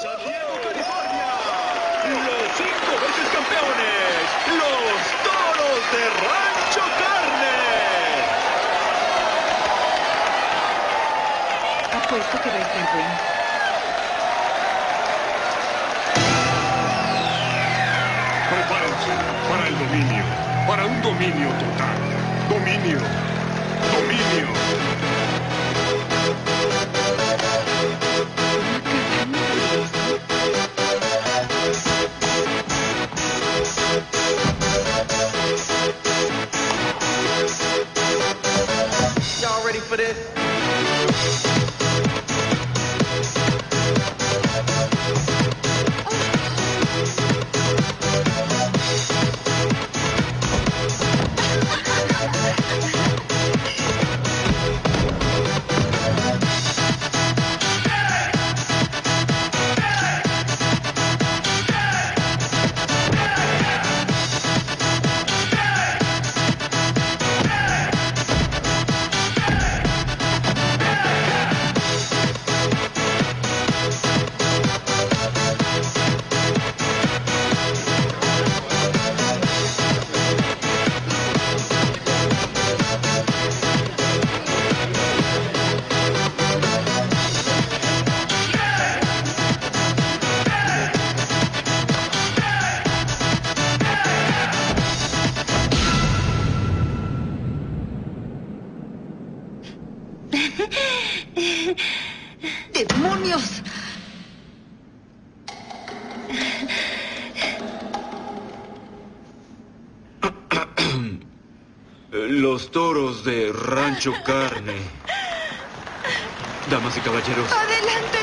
San Diego, California, los cinco veces campeones, los toros de Rancho Carne. Apuesto que va a estar bueno. Prepárense para el dominio, para un dominio total. Dominio, dominio. prazer. ¡Demonios! Los toros de Rancho Carne. Damas y caballeros, ¡Adelante!